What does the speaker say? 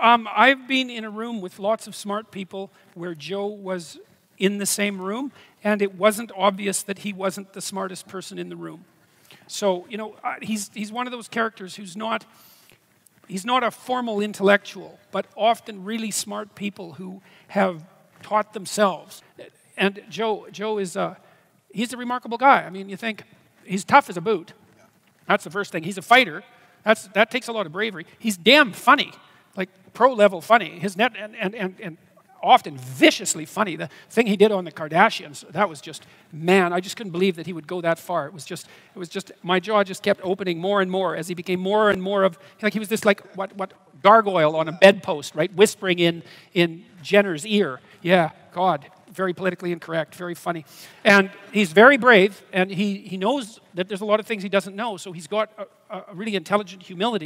Um, I've been in a room with lots of smart people where Joe was in the same room, and it wasn't obvious that he wasn't the smartest person in the room. So, you know, he's, he's one of those characters who's not, he's not a formal intellectual, but often really smart people who have taught themselves. And Joe, Joe is a, he's a remarkable guy. I mean, you think he's tough as a boot. That's the first thing. He's a fighter. That's, that takes a lot of bravery. He's damn funny, like pro level funny. His net, and, and, and, and often viciously funny. The thing he did on the Kardashians, that was just, man, I just couldn't believe that he would go that far. It was just, it was just, my jaw just kept opening more and more as he became more and more of, like he was this like, what, what, gargoyle on a bedpost, right, whispering in, in Jenner's ear. Yeah, God, very politically incorrect, very funny. And he's very brave, and he, he knows that there's a lot of things he doesn't know, so he's got a, a really intelligent humility.